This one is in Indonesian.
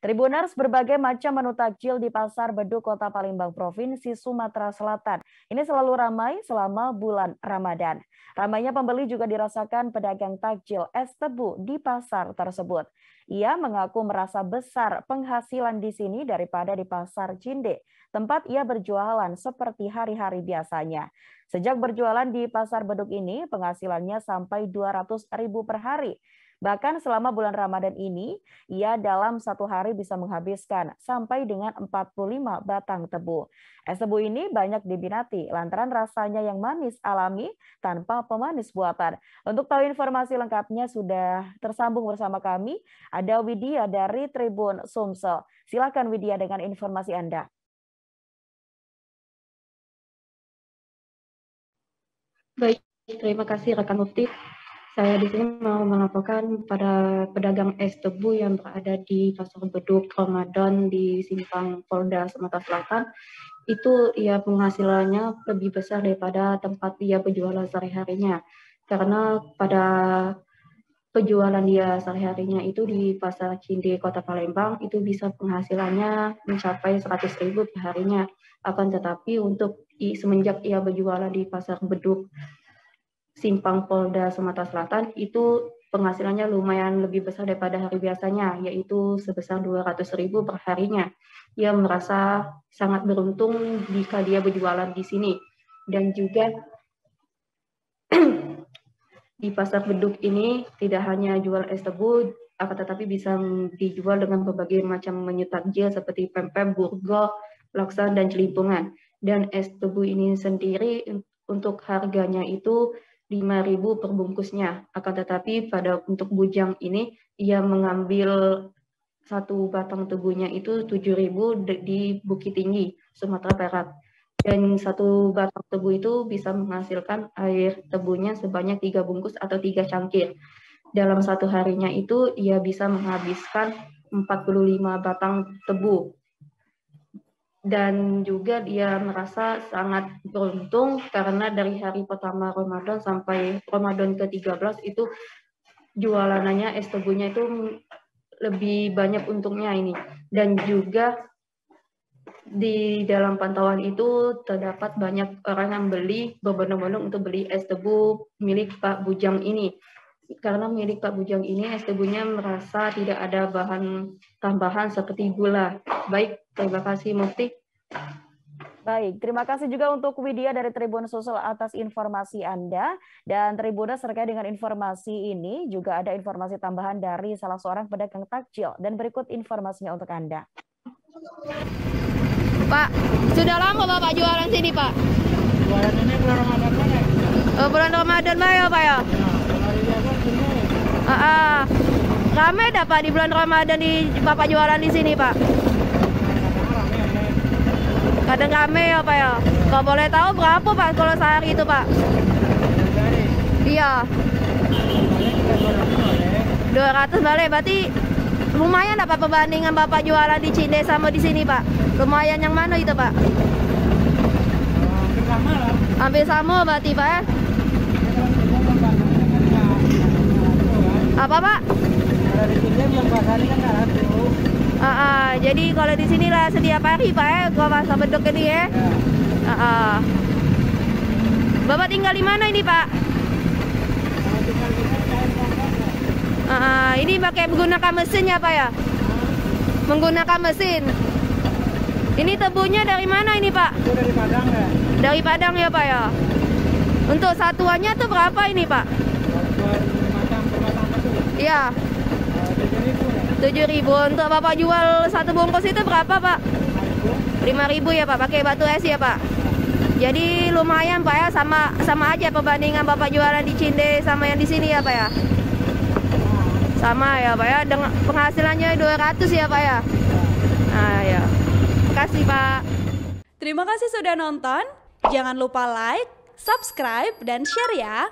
Tribuners berbagai macam menu takjil di Pasar Beduk Kota Palembang Provinsi Sumatera Selatan. Ini selalu ramai selama bulan Ramadan. Ramainya pembeli juga dirasakan pedagang takjil es tebu di pasar tersebut. Ia mengaku merasa besar penghasilan di sini daripada di Pasar Cinde, tempat ia berjualan seperti hari-hari biasanya. Sejak berjualan di Pasar Beduk ini, penghasilannya sampai 200 ribu per hari. Bahkan selama bulan Ramadan ini, ia dalam satu hari bisa menghabiskan sampai dengan 45 batang tebu. Es tebu ini banyak diminati lantaran rasanya yang manis alami tanpa pemanis buatan. Untuk tahu informasi lengkapnya sudah tersambung bersama kami, ada Widya dari Tribun Sumsel. Silakan Widya dengan informasi Anda. Baik, terima kasih rekan Mufti. Saya di sini mau melaporkan pada pedagang es tebu yang berada di Pasar Beduk Ramadan di Simpang Polda Sumatera Selatan. Itu ya penghasilannya lebih besar daripada tempat dia berjualan sehari-harinya. Karena pada penjualan dia sehari-harinya itu di Pasar Cinde Kota Palembang itu bisa penghasilannya mencapai 100 ribu perharinya. Akan tetapi untuk semenjak ia berjualan di Pasar Beduk Simpang Polda Sumatera Selatan itu penghasilannya lumayan lebih besar daripada hari biasanya, yaitu sebesar 200 ribu per harinya. Ia merasa sangat beruntung jika dia berjualan di sini. Dan juga di pasar beduk ini tidak hanya jual es tebu, akan tetapi bisa dijual dengan berbagai macam menu takjil seperti pempek, burgo, laksa, dan celimpungan. Dan es tebu ini sendiri untuk harganya itu 5.000 per bungkusnya. Akan tetapi pada untuk bujang ini ia mengambil satu batang tebunya itu 7.000 di Bukit Tinggi, Sumatera Barat. Dan satu batang tebu itu bisa menghasilkan air tebunya sebanyak tiga bungkus atau tiga cangkir. Dalam satu harinya itu ia bisa menghabiskan 45 batang tebu dan juga dia merasa sangat beruntung karena dari hari pertama Ramadan sampai Ramadan ke-13 itu jualannya es tebunya itu lebih banyak untungnya ini. Dan juga di dalam pantauan itu terdapat banyak orang yang beli berbondong-bondong untuk beli es tebu milik Pak Bujang ini karena milik Pak Bujang ini es tebunya merasa tidak ada bahan tambahan seperti gula. Baik, terima kasih Mufti. Baik, terima kasih juga untuk Widya dari Tribun Sosial atas informasi Anda. Dan Tribuners terkait dengan informasi ini juga ada informasi tambahan dari salah seorang pedagang takjil. Dan berikut informasinya untuk Anda. Pak, sudah lama Bapak jualan sini Pak? Jualan ini bulan Ramadan mana? Oh, bulan Ramadan ya Pak ya? Ah. Rame dah Pak di bulan Ramadan di Bapak jualan di sini Pak? Kadang rame ya Pak ya? Kalau boleh tahu berapa Pak kalau sehari itu Pak? Iya. 200 balik berarti lumayan dapat perbandingan Bapak jualan di Cinde sama di sini Pak? Lumayan yang mana itu Pak? Hampir sama lah. Hampir sama berarti Pak ya? Apa Pak? Sini kan. Uh, uh, jadi kalau di sini lah setiap hari Pak ya, gua masa beduk ini ya. Uh, uh. Bapak tinggal di mana ini Pak? Uh, uh, ini pakai menggunakan mesin ya Pak ya? Menggunakan mesin. Ini tebunya dari mana ini Pak? Itu dari Padang ya. Dari Padang ya Pak ya? Untuk satuannya tuh berapa ini Pak? Iya, Tujuh ribu. 7000 Untuk Bapak jual satu bungkus itu berapa Pak? Lima ribu. 5000 ya Pak, pakai batu es ya Pak. Jadi lumayan Pak ya, sama sama aja perbandingan Bapak jualan di Cinde sama yang di sini ya Pak ya. Sama ya Pak ya, dengan penghasilannya 200 ya Pak ya. Nah ya. Kasih Pak. Terima kasih sudah nonton. Jangan lupa like, subscribe, dan share ya.